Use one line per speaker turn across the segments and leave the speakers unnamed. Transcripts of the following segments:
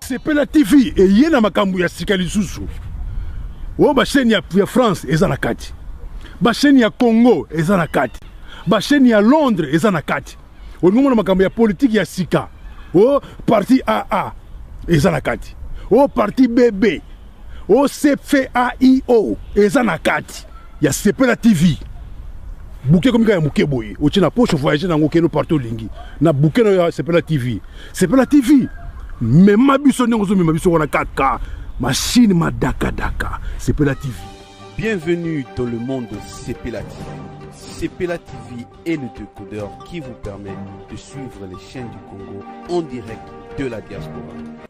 sepela tv eye na makambo ya sika lisusu oyo basheni ya, ya france eza na kati basheni ya congo eza na kati basheni ya londres eza na kati olingi omona makambo ya politiki ya sika o oh, parti aa eza na kati o oh, parti bb OCFAIO eza na kati ya Sepela TV. Bouquet comme ya muke boye, otie na poche voyager nango keno partout lingi. Na bouquet na Sepela TV. Sepela TV. Mema biso ndenge ozo mema biso wana kaka machine madaka daka. Sepela TV.
Bienvenue dans le monde de Sepela TV. Sepela TV est le décodeur qui vous permet de suivre les chaînes du Congo en direct de la diaspora.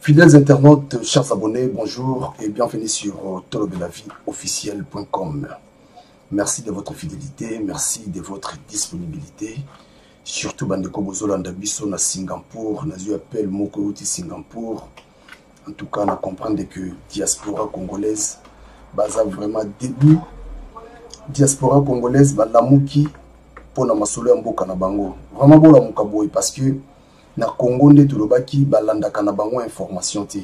Fidèles internautes, chers abonnés, bonjour et bienvenue sur euh, tolobelaviofficiel.com. Merci de votre fidélité, merci de votre disponibilité. Surtout bandeko bozolanda biso na Singapour, na zui appel moko outi Singapour. En tout cas, na comprendre que diaspora congolaise baza vraiment début diaspora congolaise balamuki mpo na masolo ya mboka na bango vraiment bolamuka boye parce que Na Congo nde tolobaki balandaka na bango information te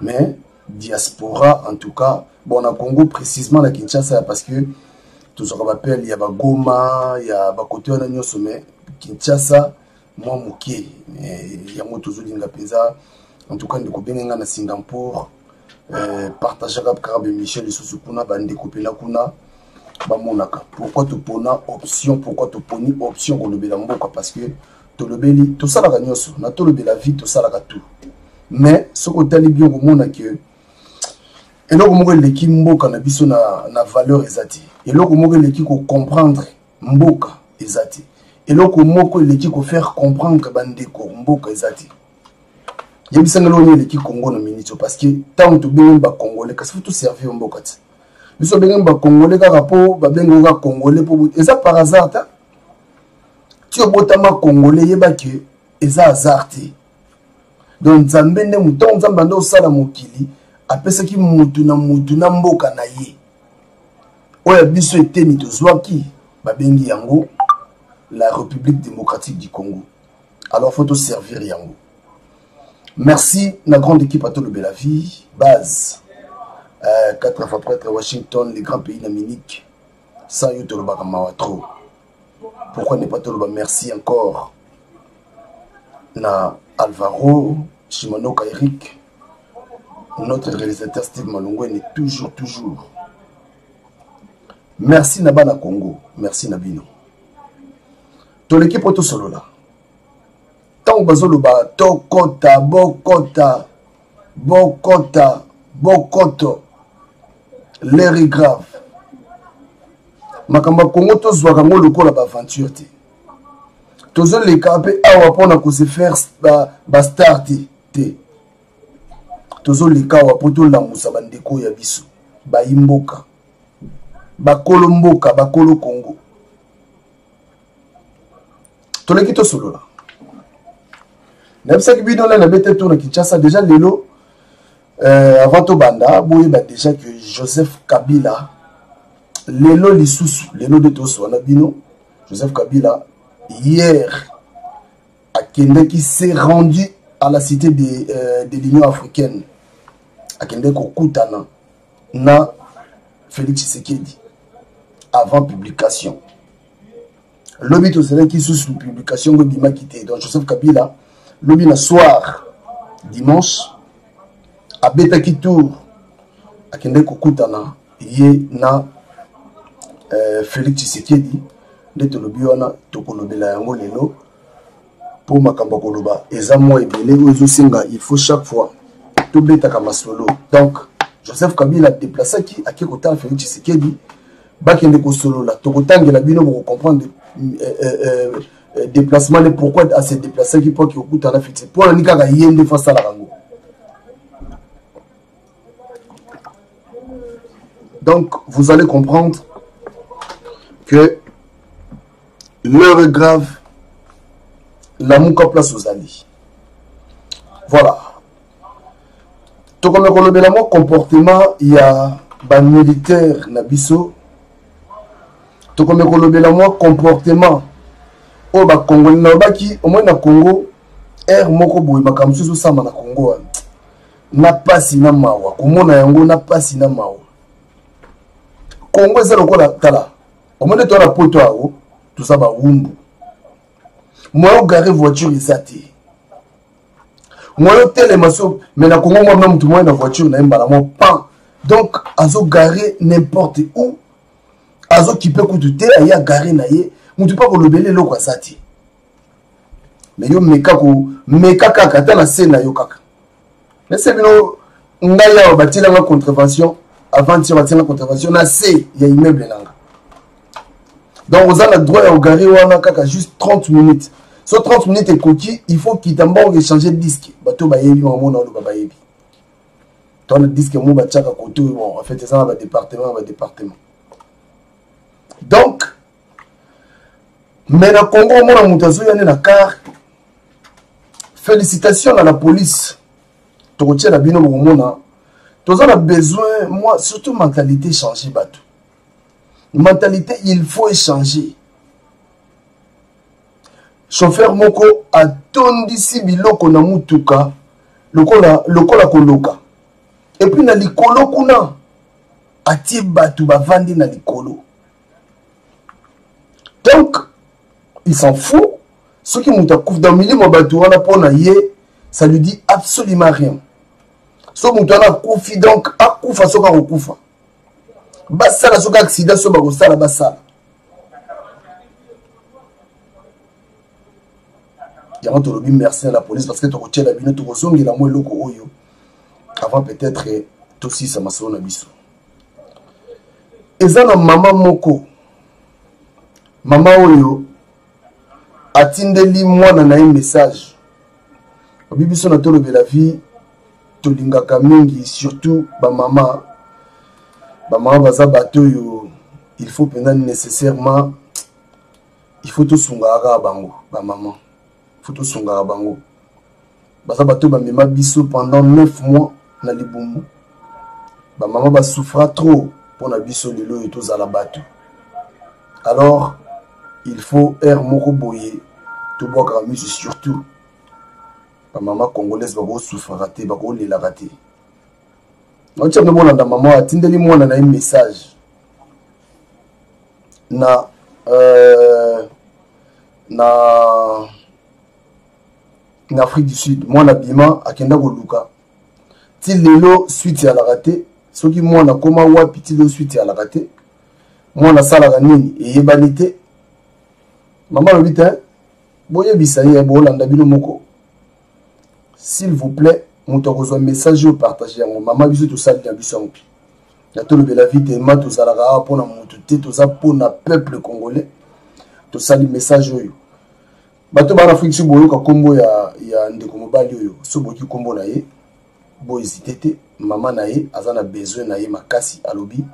mais diaspora en tout cas bon na Congo precisement na Kinshasa ya parce que tozwaka bapele ya bagoma ya bakote wana nyonso mais Kinshasa mwa moke yango tozolinga mpenza en tout cas ndeko benge ngai na Singapour euh, partageaka kaka bemission lisusu kuna bandeko mpena kuna bamonaka pourquoi topona option pourquoi toponi option kolobela mboka parce que tolobeli tosalaka nyonso na tolobela vie tosalaka tout mais soki otali bien okomona ke eloko moko eleki mboka na biso na, na valeur eza te eloko moko eleki kocomprendre mboka eza te eloko moko eleki kofaire comprendre bandeko mboka eza te yebisa ngai eloko eleki congo na minute oyo parce que ntango tobengami bacongolais kasi fo toservir mboka te biso babengami bacongolais kaka mpo babengaka congolais mpo eza par hasard ta ti obotama congolais yeba ke eza hasard te donc nzambe nde ntango nzambe ande osala mokili apesaki mutu na mutu na mboka na ye oyo ya biso eteni tozwaki babengi yango la république démocratique du congo alors faut toservir yango merci na grande équipe atolobela vie base euh, 4 fois prêtre washington le grand pays na minique sans yo tolobaka mawa trop pourquoi ne pas toloba merci encore na alvaro shimanoka eric notre réalisateur steve malongweni toujours toujours merci na bana congo merci na bino toleki mpo tosolola ntango bazoloba tokota bokota bokota bokoto leri grave makambo ya kongo tozwaka yango lokola baaventure te tozoleka mpe awa mpo na kosefaire bastar te te tozoleka awa mpo tolamusa bandeko ya biso bayi mboka bakolo mboka bakolo kongo toleki tosolola nayebisaki bino lelo abete tour na kinshasa deja lelo euh, avant tobanda boyeba deja ke joseph kabila lelo lisusu lelo nde tosola na bino joseph kabila hier akendeki se rendu à la cité de, euh, de l'union africaine akendeki kokutana na félix tshisekedi avant publication lobi tozalaki susu publication ngo ebimaki te donc joseph kabila lobi na soir dimanche abetaki tour akendaki kokutana ye na euh, félix tshisekedi nde tolobi wana tokolobela yango lelo po makambo ya koloba eza mwa ebele oyo ezosenga il faut chaque fois tobetaka masolo donc joseph kabila adeplasaki ake kotala felix tshisekedi bakende kosolola tokotangela bino bokocomprendre euh, euh, euh, déplacement ne pourquoi ase deplasaki po ake kokutana felix mpo nani kaka ye nde fo asalaka yango Donc, vous allez comprendre que l'heure est grave, la mouka place aux alliés. Voilà. tokomi kolobela mwa comportement ya bamilitaire na biso tokomi kolobela mwa comportement oyo bakongoli nalobaki omoi na congo ere moko boye makambo mosusu osamba na congo wana na pasi na mawa komona yango na pasi na mawa kongo eza lokola tala omoni toa na poto yango toza bawumbu moyen ogare voiture eza te moyen otelema so me na kongo mwa mna motu moye na voiture na ye mbala mwa pan donc azogare n'importe où azokipe kutu te aye agare na ye motu mpe akolobela eloko aza te me yo meka komeka kaka ata na se na yo kaka nase bino ngai awa batiela nga contravention avant tir batia nga contravention na se ya immeuble na nga donc oza na droit ya ogari wana kaka juste 30 minutes so 30 minutes ekoki il faut kita mbongo echange disque bato bayebi mamona oloba bayebi to na disque mo batiaka kote oyo bon en fait eza na badepartement na badepartement donc mais na congo omona moto azoya nde na car félicitation na la police tokotiela bino bokomona toza na besoin moi surtout mentalité changer bato mentalité il faut échanger chauffeur moko atondisi biloko na motuka lokola lokola koloka epuis na likolo kuna atie bato bavandi na likolo donc il s'en fout soki moto akufi dans milimo ya bato wana mpo na ye ça lui dit absolument rien so moto wana akufi donc akufa soki akokufa basala soki accident so bakosala basala yango tolobi merci na la police parce que tokotyela bino tokozongela mwa eloko oyo avant peut-être tosisa masolo na biso eza na mama moko mama oyo atindeli mwana na ye message obi biso na tolobela vie tolingaka mingi surtout bamama bamama baza bato oyo il faut mpenza nécessairement il faut tosungaka kaka bango bamama faut tosungaka bango baza bato oyo bamema biso pendant 9 mois na libumu bamama basouffra trop mpo na biso lelo oyo tozala bato alors il faut heure moko boye tobwakaka miso surtout bamama congolaise bakosouffraka te bakolelaka te naotya mpe bolanda mama atindeli mwana na ye message na euh, na na afrique du sud mwana bima akenda koluka ti lelo suite ezalaka te soki mwana akoma wapi ti lelo suite ezalaka te mwana asalaka nini eyebani te mama alobi te boyebisa ye bolanda bino moko s'il vous plaît moto akozwa message oyo partage yango mama biso tosali na biso yango mpe na tolobela vie tema tozalaka awa mpona motu te toza mpona peuple congolais tosali message oyo bato bana afriki soki boyoka nkombo ya, ya ndeko mobali oyo soki boyoki nkombo na ye Bo hesiter te maman na ye aza na besoin na ye makasi alobi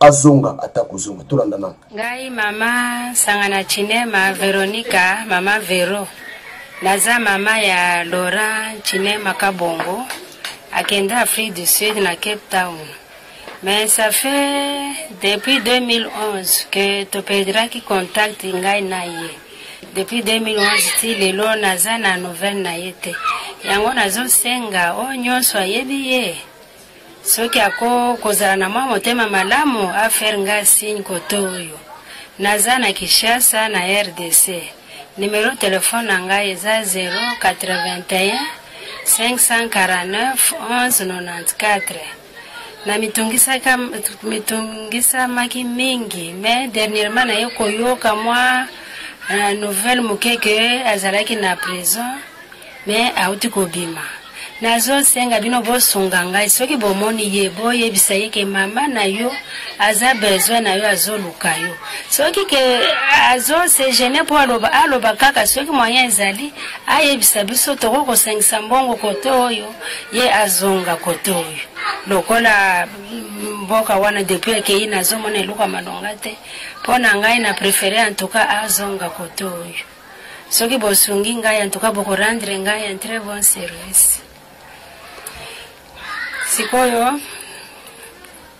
azonga ata kozonga tolanda nanu.
Ngai mama sangana cinema Veronica mama Vero naza mama ya Laurent cinema Kabongo akenda Afrique du Sud na Cape Town mais ça fait depuis 2011 que topedraki contact ngai na ye depuis 2011 ti lelo naza na nouvelle na ye te yango nazosenga oyo nyonso ayebi ye soki ako kozala na mwa motema malamu afere nga signe kote oyo naza na kinshasa na rdc nimero telefone na ngai eza 081 549 1194 namitungisamaki mingi mais dernièrement naye koyoka mwa uh, nouvelle moke ke azalaki na prison mais auti kobima nazosenga bino bosunga ngai soki bomoni ye boyebisa ye ke mama na yo aza besoin na yo azoluka yo soki ke azosegene mpo aloba aloba kaka soki moyen ezali ayebisa biso tokoki kosangisa mbongo kote oyo ye azonga kote oyo lokola mboka wana depuis akei nazomona eloko ya malonga te mpo na ngai na prefere antuka azonga kote oyo soki bosungi ngai antuka bokorendre ngai un très bon service sikoyo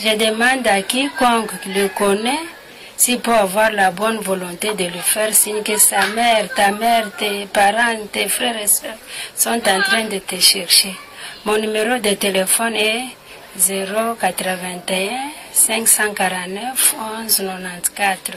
Je demande à quiconque le connaît s'il peut avoir la bonne volonté de le faire signe que sa mère, ta mère, tes parents, tes frères et soeurs sont en train de te chercher. Mon numéro de téléphone est 081 549 1194.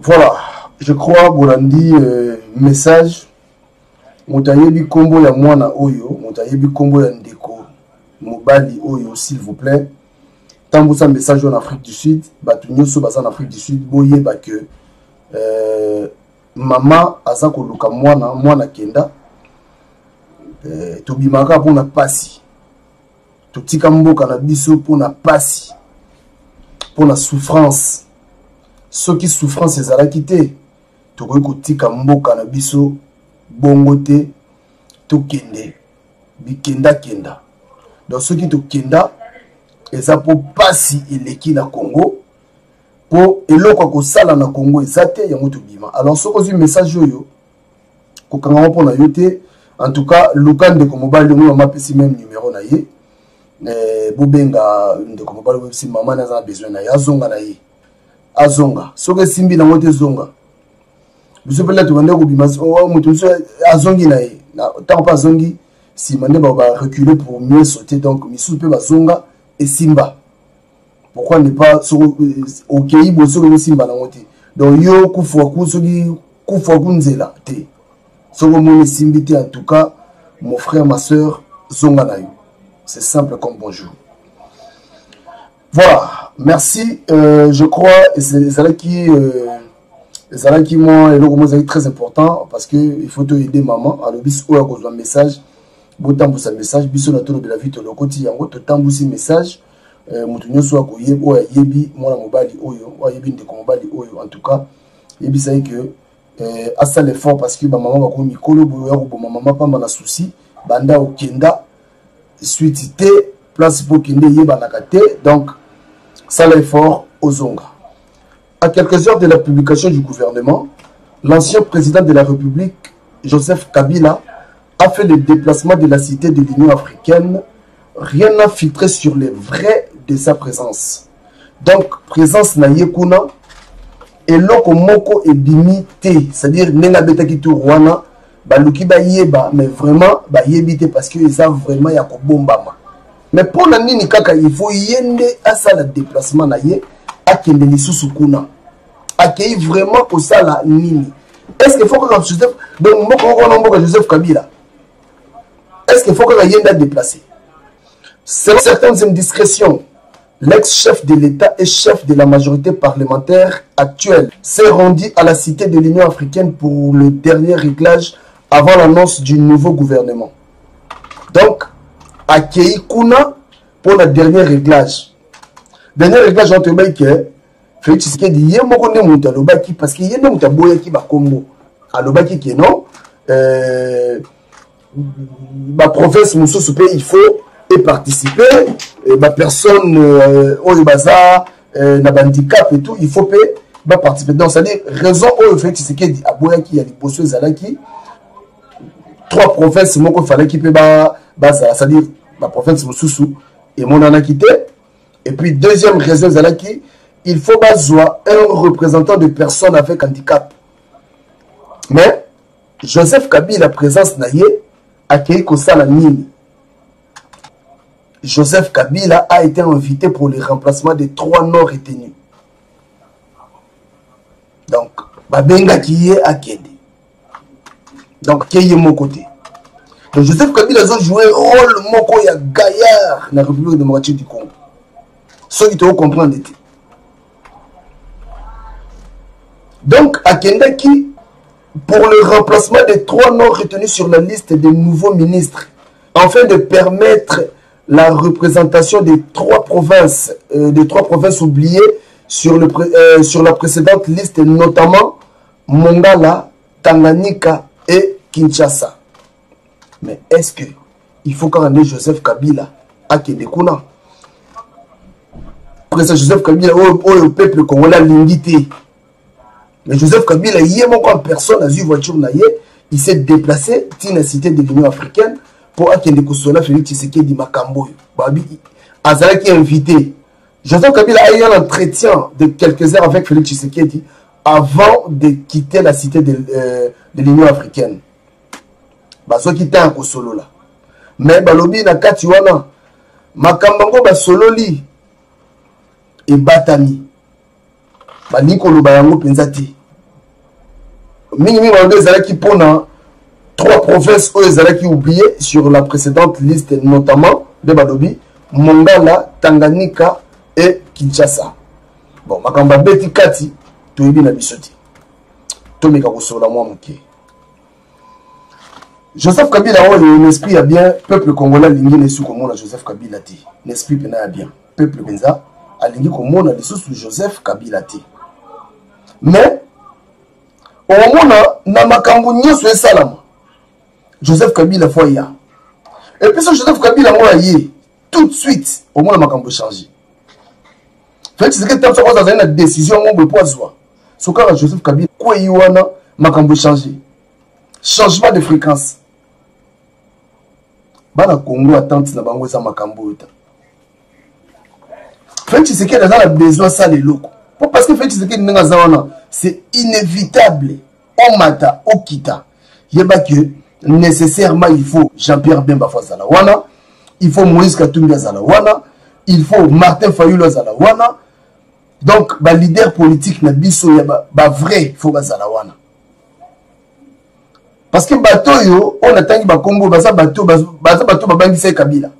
Voilà, je crois bolandi euh, message moto ayebi nkombo ya mwana oyo moto ayebi nkombo ya ndeko mobali oyo s'il vous plaît tambusa message oyo na afrique du sud bato nyonso baza na afrique du sud boyeba ke euh, mama aza koluka mwana mwana kenda euh, tobimaka mpona mpasi totika mboka na biso mpo na pasi mpo na souffrance soki souffrance ezalaki te tokoki kotika mboka na biso bongo te tokende bikendakenda donc soki tokenda eza mpo mpasi eleki na congo mpo eloko ya kosala na congo eza te yango tobima alors soki ozwi message oyo kokanga ngo mpo na yo te en tout cas luka ndeko mobali omona mama apesi meme numero na ye eh, bobenga ndeko mobali oyebisi mama naza na besoin na ye azonga na ye azonga soki esimbi nango te zonga biso mpe lati bande kobima oh, moto mosusu azongi na ye ntango mpe azongi nsima nde barecule pour mieux sauter donc misusu mpe bazonga esimba pourquoi ne pas okei boye soki ozosimba nango te donc yo kufuaku soki kufuaku nzela te soki omoni esimbi te en tout cas mon frère ma soeur zonga na yo c'est simple comme bonjour voilà merci euh, je crois ezalaki euh, ezalaki mwa eloko moko ezalaki très important parce que il faut toyede maman alobi oyo akozwa message botambusa message biso na tolobela vi tolokoti yango totambusi message eh, moto nyonso akoye oyo ayebi mwana mobali oyo oyo ayebi ndeko mobali oyo en tout cas yebisa ye que eh, asala effort parce que bamama bakomi mikolo boye oya koboma mama pamba na souci banda okenda suite te place mpo okende eyebanaka te donc sala effort ozonga À quelques heures de la publication du gouvernement, l'ancien président de la République, Joseph Kabila, a fait le déplacement de la cité de l'Union africaine. Rien n'a filtré sur les vrais de sa présence. Donc, présence na yekuna, eloko moko ebimi te, c'est-à-dire nenga betaki tout Rwanda, baluki bayeba, mais vraiment bayebi te parce que eza vraiment ya kobombama. Mais pour la nini kaka y à ça asala déplacement na ye akende sous kuna est vraiment la nini est ce qu'il faut que joseph donc ben, mboka moko joseph kabila est ce qu'il faut que ye nde C'est selon certaines indiscrétions L'ex-chef de l'État et chef de la majorité parlementaire actuelle s'est rendu à la cité de l'Union africaine pour le dernier réglage avant l'annonce du nouveau gouvernement. donc akei kuna mpo na dernier réglage dernier réglage wana toyebaki ke félix tshisekedi ye moko nde moto alobaki parce que ye nde moto aboyaki bakombo alobaki ke non euh, baprovince mosusu mpe il faut eparticipe euh, bapersonne euh, oyo baza euh, na bandicap et tout il faut mpe baparticipe donc c'est à dire raison oyo félix tshisekedi aboyaki ya liboso ezalaki trois province moko efalaki mpe bazala cest dire baprovince mosusu emonanaki te et puis deuxième raison ezalaki il faut bazwa un représentant de personne avec handicap mais joseph kabila présence na ye akei kosala nini joseph kabila a été invité pour le remplacement de trois non retenus donc babengaki ye akende donc ke ye moko te donc joseph kabila azojoue rôle moko ya gaillard na république démocratique du congo soki tokocomprendre te donc akendaki pour le remplacement des trois noms retenus sur la liste des nouveaux ministres afin de permettre la représentation des trois provinces, euh, des trois provinces oubliées sur, le, euh, sur la précédente liste, notamment Mongala, Tanganyika et Kinshasa. Mais est-ce que il faut kaka nde Joseph Kabila akende kuna Président Joseph Kabila oyo oyo peuple congolais alingi te. Mais Joseph Kabila ye moko en personne azwi voiture na ye, il s'est déplacé ti na cité de l'Union africaine mpo akende kosola Félix Tshisekedi makambo oyo. Babi azalaki invité. Joseph Kabila a eu un entretien de quelques heures avec Félix Tshisekedi avant de quitter la cité de, euh, de l'union africaine bazwaki ntan ya kosolola me balobi na kati wana makambo yango basololi ebatami balingi koloba yango mpenza te mingimingi balobi ezalaki mpona trois provinces oyo ezalaki oublie sur la précédente liste notamment nde balobi mongala tanganyika et kinshasa bon makambo abeti kati toyebi na biso te tomeka kosolola mwa moke joseph kabila oyo na esprit ya bien peuple congolais alingi na esu komona joseph kabila te na esprit mpena ya bien peuple mpenza alingi komona lisusu joseph kabila te mais omona na makambo nyonso esalama joseph kabila fo aya epuis joseph kabila yango aye tout de suite omona makambo echange felix tshisekedi ntango soko azali na décision yango boye mpo azwa so kaka joseph kabila kwei wana makambo echange changement de fréquence bana congo atante na bango eza makambo oyo ta felix tshisekedi aza na besoin asala eloko mpo parce que felix tshisekedi ndenge aza wana c'est inévitable omata okita yeba que nécessairement il faut jean pierre bemba fo azala wana il faut moïse katumbi azala wana il faut martin fayulu azala wana donc baleader politique na biso ya bavrai ba fo bazala wana parce que bato oyo oyo natangi bakombo baza bato baza bato babangisaki kabila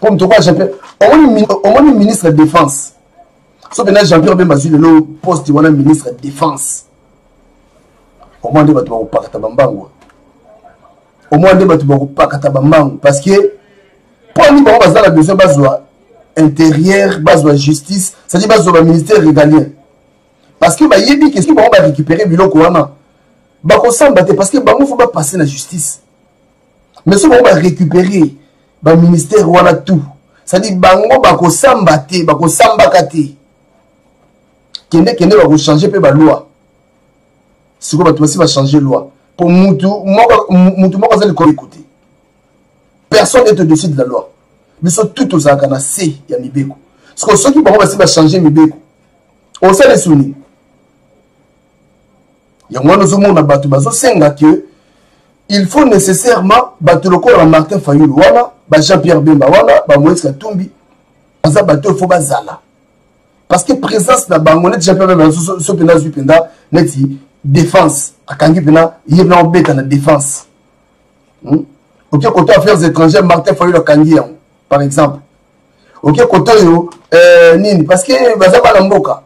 comme tokoa jean pierre omoni ministre ya défense so mpena jean pierre bemba azwi lelo poste wana ministre ya défense omwa nde bato bakopakata bambangu omwa nde bato bakopakata bambangu parce que mponi bango baza na besoin bazwa intérieur bazwa justice cetadire bazwa baministère régalien parce que bayebi keski bango barécupere biloko wana bakosamba te parce que bango fo bapasse na justice mais so bango barécupere ba ministère wana tout cestadi bango bakosamba te bakosambaka te kende kende bakochange mpe baloi sikoyo bato basi bachange loi mpo mutu moko aza likolo ekote personne est au-dessus de la loi biso tout tozalaka na se ya mibeko sikoyo soki bango basi bachange mibeko osala esuni yango wana ozomona bato bazosenga ke il faut nécessairement bato lokola ba martin fayulu wana ba jean pierre bemba wana ba moïse katumbi baza bato oyo fo bazala parce que présence na bango neti jean pierre bemba so mpenza azwi mpenza neti défense akangi mpena ye mpena obeta na défense hmm? oke koto affaires étrangères martin fayulu akangi yango par exemple oke koto oyo euh, nini parce que baza bana mboka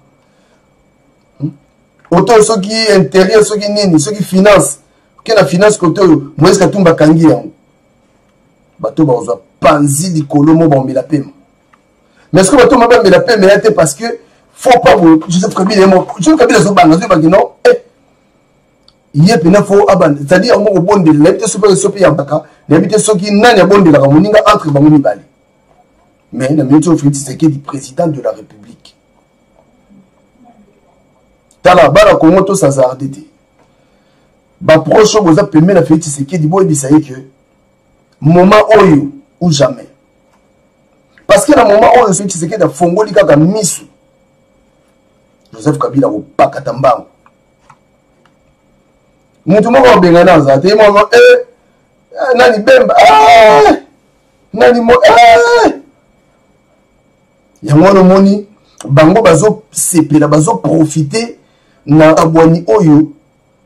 hmm? oto soki interieur soki nini soki finance ke na finance kote oyo moïse katumba akangi yango bato bakozwa panzi likolo mo baomela pema mais soki bato ma bamela pema ya te parce que faut pas bo joseph kabila ye moko joseph kabila azobanga azobaki non eh ye mpena fo abanda cetadire yango kobondela nayebi te soki sopi yambaka nayebi te soki nani abondelaka moninga entre bango mibale mais na minute oyo félix tshisekedi président de la république tala bana kongo tosazarde te baproche oyo boza pembe na fei tisekedi boyebisa ye ke moment oyo ou jamais parce que na moment oyo fei tisekedi afongoli kaka misu joseph kabila kopakata mbango motu moko abengana azala te ye moko e eh, eh, nani bemba eh, nani mo yango wana omoni bango bazosepela bazoprofite na kabwani oyo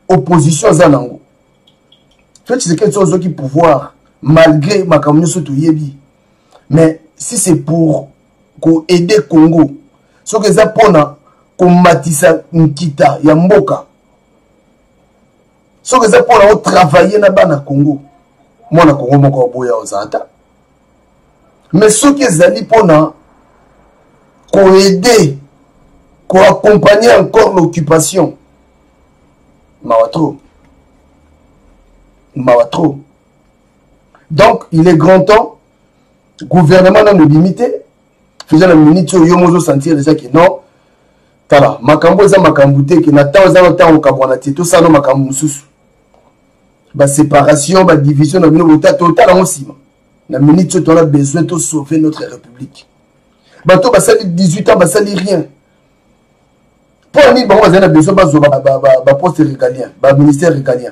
opposition aza nango to tshisekedi so ozwaki pouvoir malgré makambo nyonso toyebi mais si c'est pour koaide congo soki eza mpona komatisa nkita ya mboka soki eza mpona otravaille na bana congo mwana congo moko aboya ozala ata mais soki ezali mpona koaide koaccompagne encore l'occupation mawa trop mawa trop donc il est grand temps gouvernement nano ebimi te eza na minute oyo yo mozo sentir eza ke non tala makambo eza makambo te ke na ntango eza na ntango okabwana te tosala makambo mosusu ba séparation ba division na bino bota totala yango nsima na minute oyo toza na besoin to sauver notre république bato basali 18 ans basali rien mpo ya nini bango bazali na besoin bazwa baposte régalien baministère régalien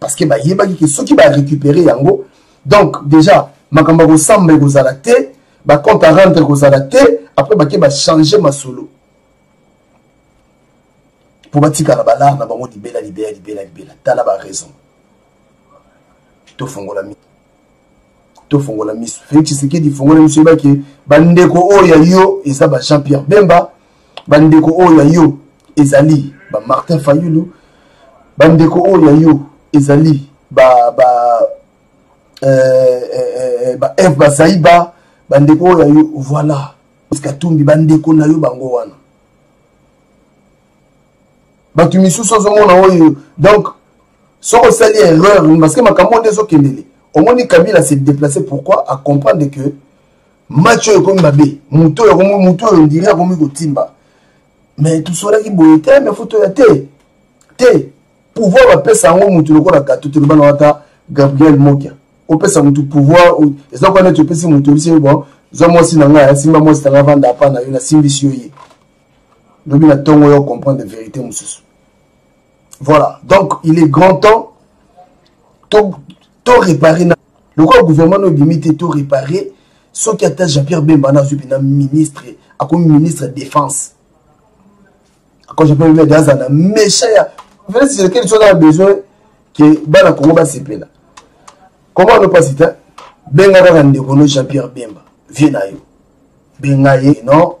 parce que bayebaki ke soki barécupere yango donc déjà makambo ya kosamba ekozala te bacompte à rendre ekozala te après bake bachange masolo mpo batikala balare na bango libela libela libela libela tala baraison tofongola miso tofongola miso felix tshisekedi fongola miso yebaki bandeko oyo ya yo eza ba jean pierre bemba bandeko oyo ya yo ezali ba martin fayulu bandeko oyo ya yo ezali ba ba euh, euh, euh, ba eve bazaiba bandeko oyo ya yo voilà katumbi bandeko na yo bango wana bato misusu ozomona oyo donc soki osali erreur parce que makambo oyo nde ezokendele omoni kabila se déplacer pourquoi a comprendre que match oyo ekomi mabe moto oyo moto oyo ondire akomi kotimba mais tosolaki boye te mais foto ya te te pouvoir bapesa yango motu lokola gato te lobana wata gabriel mokia opesa motu pouvoir eza kwa neti opesi motu oyebisi ye bon zwa mwasi na ngai asimba mwasi na ngai avanda apa na yo nasimbisi yo ye lobi na ntongo yo comprendre verité mosusu voilà donc il est grand temps to, to réparer na lokola gouvernement no ebimi te to réparer soki ata jean pierre bemba nazwi mpena ministre akomi ministre ya défense ako jean pierre bemba aza na mécha ya venesi jelekeli soki aza na besoin ke bana kongo basepela comment no pasi te benga kaka ndeko no jean pierre bemba vie na yo benga ye non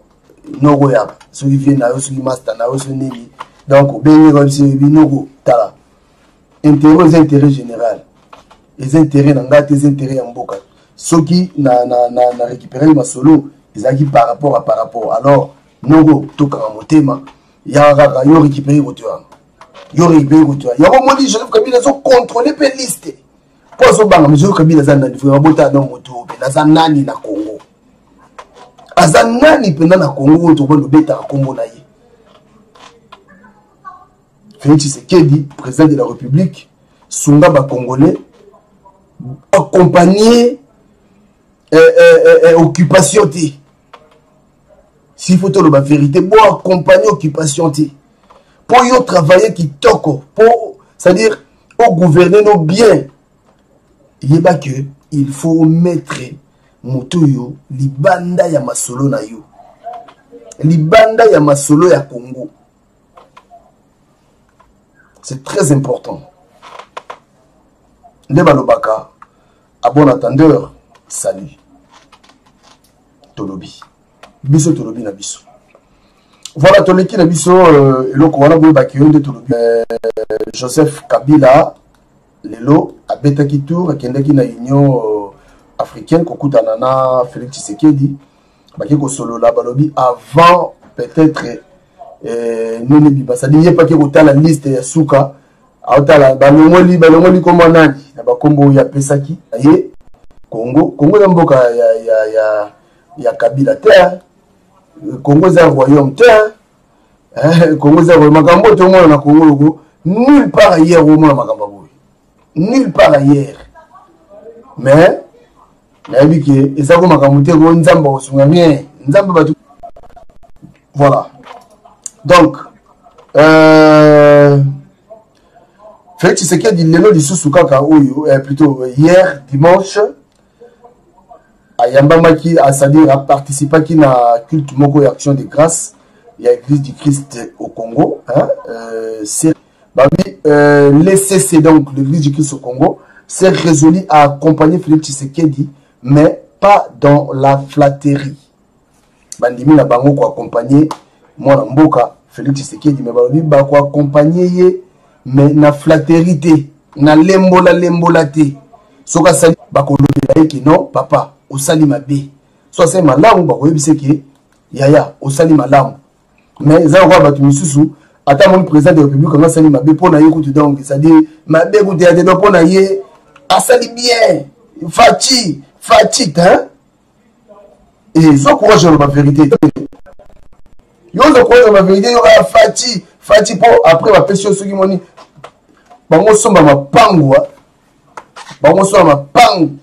noko yaka soki vie na yo soki masta na yo soki nini donc obengi ye kabisa ebi noko tala intérêt oza intérêt général eza intérêt na ngai te eza intérêt ya mboka soki na, na, na, na récupéraki masolo ezalaki par rapport à par rapport alors noko tokanga motema yaka kaka yo récupéré koto yango yo récupéré koto yango yango omoni joseph kabila azocontrôle mpe liste po azobanga mzee kabila aza nani vraimen bota na moto oyo mpena aza nani na congo aza nani mpena na congo oyo tokobanda obetaka nkombo na ye felix tshisekedi président de la république sunga bacongolais accompagne eh, eh, eh, eh, occupation te s'il faut toloba vérité bo accompagne occupation te mpo yo travaille kitoko mpo c'est-à-dire ogouverne no bien yeba que il faut mettre moto oyo libanda ya masolo na yo libanda ya masolo ya congo c'est très important nde balobaka à bon entendeur salut tolobi biso tolobi na biso voilà toleki na biso euh, eloko wana boyebaki yo nde tolobi euh, joseph kabila lelo abetaki tour akendaki na union euh, africaine kokutana na félix tshisekedi bake kosolola balobi avant peut-être eh, nini ebima sadi ye pake kotala liste ya suka aotala balongoli balongoli kombo nani na bakombo oyo apesaki aye congo congo eza mboka ya, ya, ya, ya kabila te congo eza royaume te eh, congo eza royaume makambo oyo tomona na congo yoko nulle part ailleurs omona makambo ya boye nulle part ailleurs mais nayebi ke eza ko makambo te ko nzambe akosunga bien nzambe bato voilà donc euh, felix tshisekedi lelo lisusu kaka oyo eh, plutôt euh, hier dimanche ayambamaki c'est-à-dire aparticipaki na culte moko ya action de grâce ya église du christ au congo hein, euh, babi euh, l'ECC donc l'église du Christ au Congo s'est résolu à accompagner Philippe Tshisekedi mais pas dans la flatterie bandimi na bango koaccompagne mwana mboka Félix Tshisekedi mais balobi bakoaccompagne ye mais na flatterie te na lembola lembola te soki asali bakolobela ye ke non papa osali mabe so asali malamu bakoyebisa ke yaya osali malamu mais eza lokola bato mosusu ata moni président de république yango asali mabe mpo na ye kutu donc cestadire mabe kutu ya te donc mpo na ye asali bien faci faci te ezo courage oloba vérité te yo ozo courage oloba vérité yo kaka faci faci mpo après bapesi yo soki moni bango somba mapangu bango somba mapangu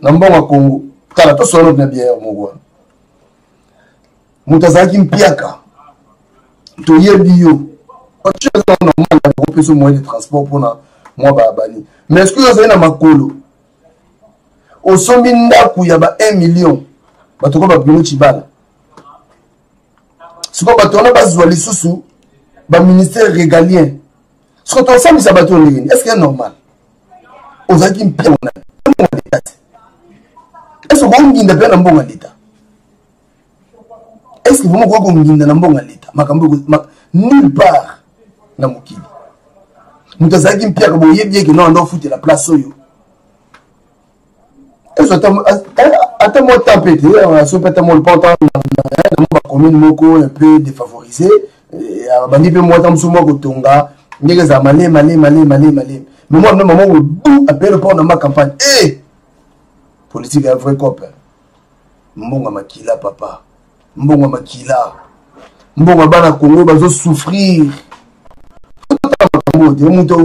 na mbongo ya kongo tala tosolola na biere moko wana moto azalaki mpiaka toyebi yo voiture eza normal ya kopesa moyen de transport mpona mwa baabani mais soki ozali na makolo osombi ndako ya ba 1 million bato ko babino cibala sikoyo bato wana bazwa lisusu baministère régalien soko tokosambisa bato oyo ndenge nini est ce que normal ozalaki mpia mona mbongo ndeta te est ce okonginda mpia na mbongo ndeta est ce que vraimen okoki konginda na mbongo ndeta makambo nulle part na mokili moto azalaki mpiaka boyebi eke nao anda ofutela place oyo ezwa ata mwa temps mpe te aso mpe ata mwa lopanta na mwa bacommune moko un peu défavorisé abandi mpe mwa temps mosusu mwa kotonga ndenge ezala male male male male male mais mwa mpe mama odu apele mpo na ma campagne e politique ya vrai cope mbongo makila papa mbongo makila mbongo bana congo bazo souffrir makambo te moto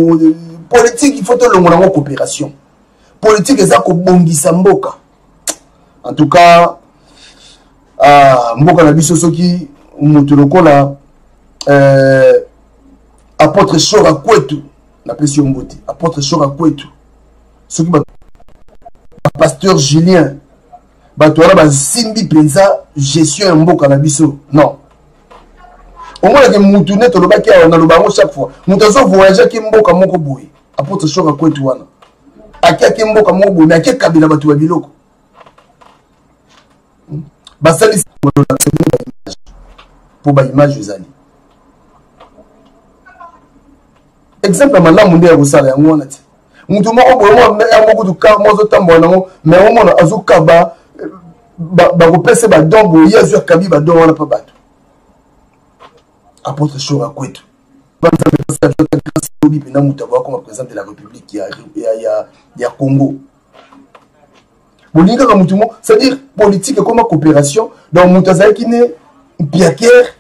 politique il faut tolongola yango coopération politique eza kobongisa mboka en tout cas ah, mboka na biso soki moto lokola euh, apôtre shora kwetu napesi yo mbote apôtre shora kwetu soki bapasteur julien bato wana basimbi mpenza gestion ya mboka na biso non omonake mutu nde tolobaki awa naloba yango chaque fois moto azovoyagaki mboka moko boye apotre shoka kwetu wana ake ake mboka moko bomi ake kabila bato ba biloko hmm? basalisi olakisa bino baimage mpo baimage ezali exemple malamu nde ya kosala yango wana te moto moko boye yango kutu ka moko azotambola nango me omona azokaba bakopesa badon boye ye azwi akabi badon wana mpa bato apotre shora kwetu Papa Nzambe pesa yo ta grâce lobi pena moto akoya koma président de la République ya, ya, ya, ya Congo bolingi kaka motu mo c'est-à-dire politique ekoma coopération donc moto azalaki ne mpiakere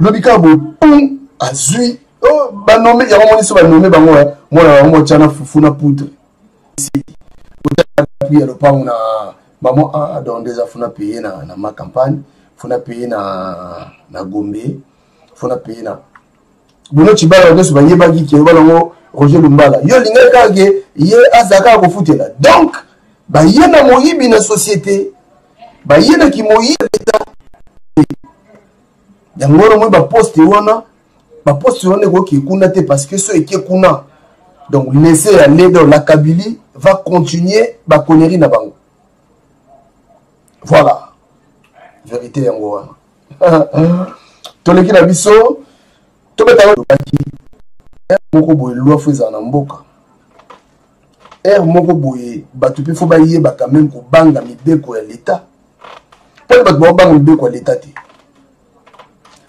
lobi kaka boye pum azwi oh, banome yango monisi banome bango mwana bango motya na fufu na poudre otapui ya lopango na maman a ah, donc deja funa paye na, na ma campagne funa paye na, na gombe fona paye na bono cibala nyonso bayebaki ke bana ngo roger lumbala yo olingaki kaka ke ye azala kaka kofutela donc baye na moyibi na société baye na kimoyi ya leta yango wana moi baposte wana baposte wana ekoki kuna te parce que so eke kuna donc laisse ya leda la kabili va continuer baconnerie na bango voilà verité yango wana toleki na biso tobeta lobaki ere moko boye lwafu ezala na mboka ere moko boye bato mpe fo bayebaka meme kobanga mibeko ya leta mpo na bato bakobanga mibeko ya leta te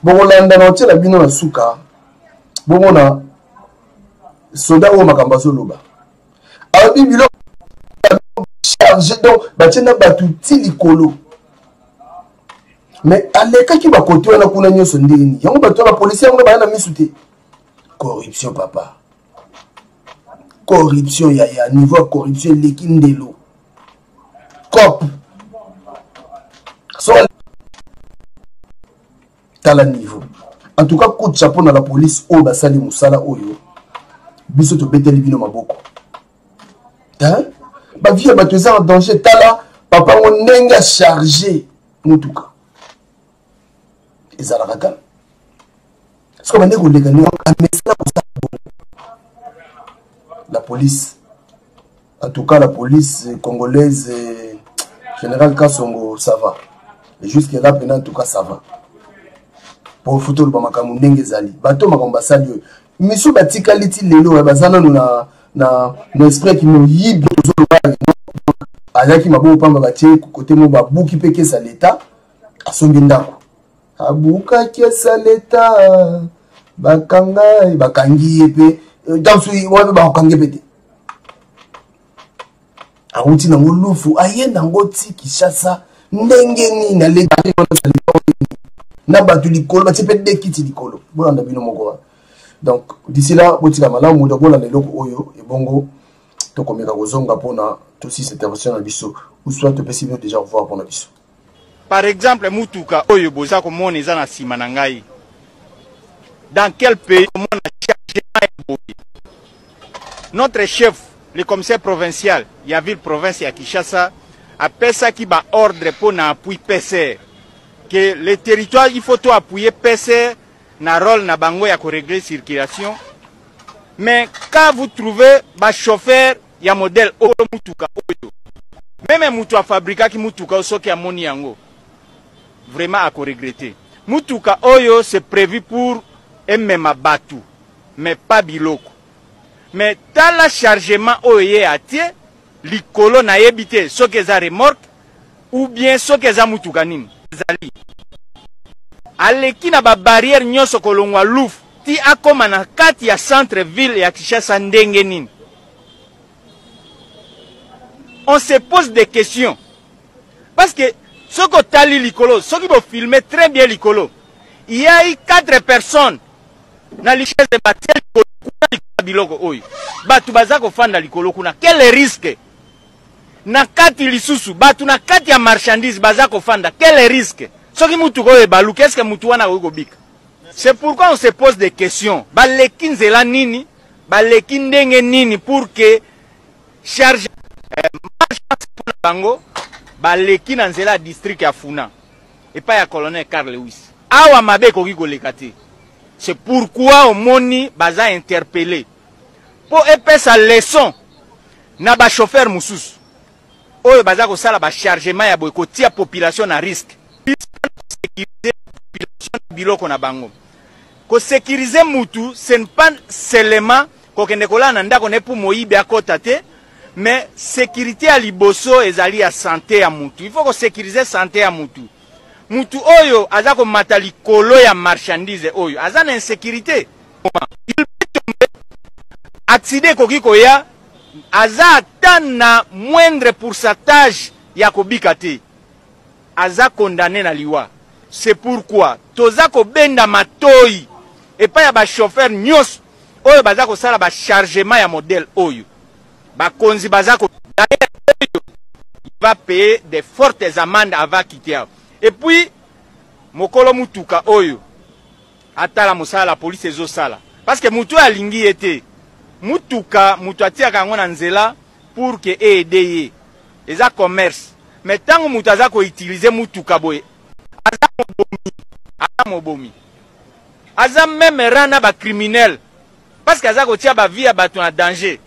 bokolanda na otyela bino na suka bomona soda oyo makambo azoloba alobi biloko charge donc batie na bato ti likolo mais alekaki bakote wana kuna nyonso ndenge nini yango bato ya bapolisi yango baya na miso te corruption papa corruption ya ya niveau ya corruption eleki ndelo cop so tala niveau en tout cas coup de chapeau na la police oyo basali mosala oyo biso tobeteli bino maboko hein? bavie ya bato eza en danger tala papa yango ndenge acharge motuka ezalaka ta soki bande koleka ndenge amesana kosala bongo la police en tout cas la police congolaise général kasongo ça va jusque là pena en tout cas ça va po futi oloba makambo ndenge ezali bato makambo basali oyo misu batikali ti lelo ya baza nano na na na esprit ya kimoyibi tozoloba lelo azalaki maboko mpamba batie kote mo babuki mpe kesa leta asombi ndako abuka kesa leta bakanga bakangi ye mpe ntango soki wana mpe bakokangi ye mpe te awuti nango lufu aye nango ti kishasa ndenge nini aleki na bato likolo batie mpe de kiti likolo bolanda bino moko wana donc d'ici là botika malamu moto akolanda eloko oyo ebongo tokomeka kozonga mpona tosisa intervention na biso ou soit topesi bino déjà revoir mpona biso
Par exemple, mutuka oyo boza komona eza na sima na ngai. Dans quel pays omona chargement ya boye? Notre chef, le commissaire provincial ya ville province ya Kinshasa apesaki ba ordre mpo na appui PCR que le territoire il faut to appuyer PCR na rôle na bango ya ko régler circulation. Mais quand vous trouvez ba chauffeurs ya modèle oyo mutuka oyo meme mutu afabrikaki mutuka oyo soki amoni yango vraiment ako regrette mutuka oyo c'est prévu pour emema batu mais pas biloko mais tala chargement oyo ye atie likolo nayebi te soki eza remorque ou bien soki eza mutuka nini ezali aleki na ba barrière nyonso kolongwa louf ti akoma na kati ya centre ville ya Kinshasa ndenge nini on se pose des questions parce que soki otali likolo soki bofilme très bien likolo il y a eu quatre personnes na lichese batia likolo kuna likolo ya biloko oyo bato baza kofanda likolo kuna quel risque na kati lisusu bato na kati ya marchandise baza kofanda quel risque soki motuka oyo ebaluki eske motu wana akoki kobika c'est pourquoi on se pose des questions baleki nzela nini baleki ndenge nini pour que charge eh, mpona bango baleki na nzela ya district ya funa epai ya colonel carl lewis awa mabe ekoki koleka te c'est pourquoi omoni baza interpelle mpo epesa leson na bachauffeur mosusu oyo baza kosala bachargement ya boye kotia population na risque kosekirize population na biloko na bango kosekirize mutu ce ne pas seulement kokende kolala na ndako ne mpo moyibi akota te mais sécurité ya liboso ezali ya sante ya mutu il faut kosekirize sante ya mutu mutu oyo aza komata likolo ya marchandise oyo aza na insecurite il peut tomber accident ekoki koya aza ata na moindre pourcentage ya kobika te aza condamne na liwa c'est pourquoi toza kobenda matoi epai ya bachauffeur nyonso oyo baza kosala bachargement ya modele oyo bakonzi baza ko va payer des fortes amendes avant quitter awa et puis mokolo motuka oyo atala mosala la polise ezosala parce que motu oyo alingi ye te motuka motu atiyaka yango na nzela pour ke eede ye eza commerce me ntango motu aza koutilize motuka boye aza mobomi aza mobomi aza meme ran na bacriminele Parce que aza kotia ba vie ya bato na danger.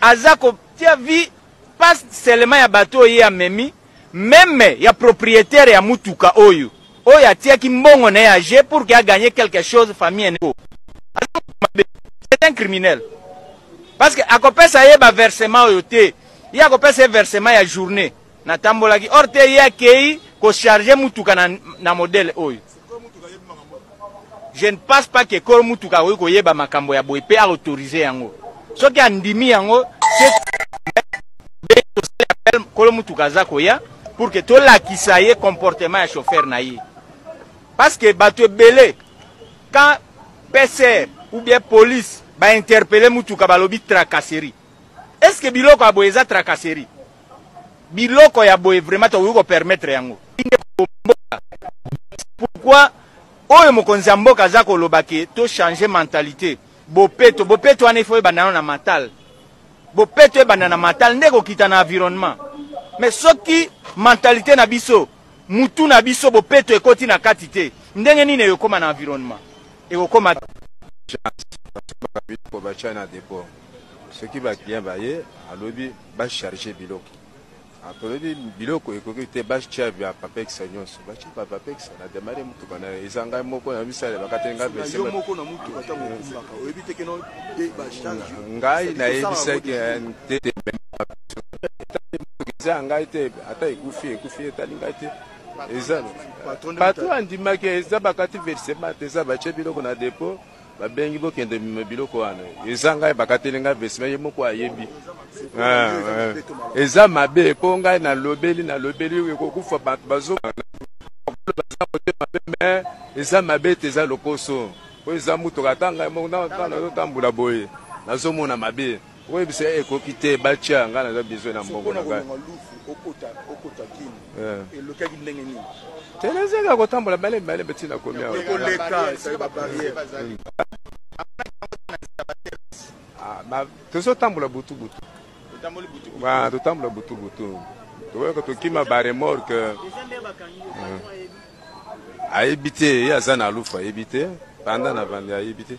Aza kotia vie pas seulement ya bato oyo ye amemi, meme ya propriétaire ya mutuka oyo oyo atiaki mbongo na ye ya jeu pour que agagner quelque chose famille ene c'est un criminel parce que akopesa ye baversement oyo te ye akopesa ye versement ya journée natambolaki or te ye akei kocharge mutuka na, na modele oyo Je ne pense pas que Kolo Mutuka akoki koyeba makambo ya boye pe a autoriser yango. Soki andimi yango, Kolo Mutuka aza koya pour que tolakisa ye comportement ya chauffeur na ye. Parce que bato ebele quand PCR ou bien police ba interpeller Mutuka balobi tracasserie. Est-ce que biloko ya boye eza tracasserie? biloko ya boye vraiment tokoki ko permettre yango inde mboka pourquoi oyo mokonzi ya mboka aza koloba ke to changer mentalité bopeto bopeto wana ifo ebanda na matal bopeto ebanda na matal nde kokita na environnement mais soki mentalité na biso mutu na biso bopeto ekoti na kati te ndenge nini ekokoma na environnement ekokoma
biloko batya na depo soki baclient baye alobi Ba charger biloko. Ah, toyebi biloko ekoki te ba tia ba papexa nyonso. Ba tia ba papexa na demare mutuka na eza ngai moko na misale bakateli ngai Na vese. yo
moko na mutuka ntango okumbaka oyebi te keno de ba charge
Ngai nayebisaki eh, te te meme eza ya ngai te ata ekufi ekufi etali ngai te eza Patron nde patro moto- andimaki eza bakati versement te eza batie biloko na depot Babengi bokende bima biloko wana eza ngai bakateli ngai vesima ye moko ayebi ah, ah. eza mabe mpo ngai nalobeli nalobeli ekokufa bato bazobaza kote mabe me eza mabe te eza lokoso mpo eza motuka ata ngai moko nazotambola boye nazomona mabe Oyebisa ye ekoki te batia nga naza besoin na mbongo na nga. Telezeka kotambola bale bale beti na komi awa. Ah, tozotambola butu butu totambola butu butu toyoka tokima baremorke hmm. ayebi te ye aza na alufu ayebi te panda na vandi ayebi te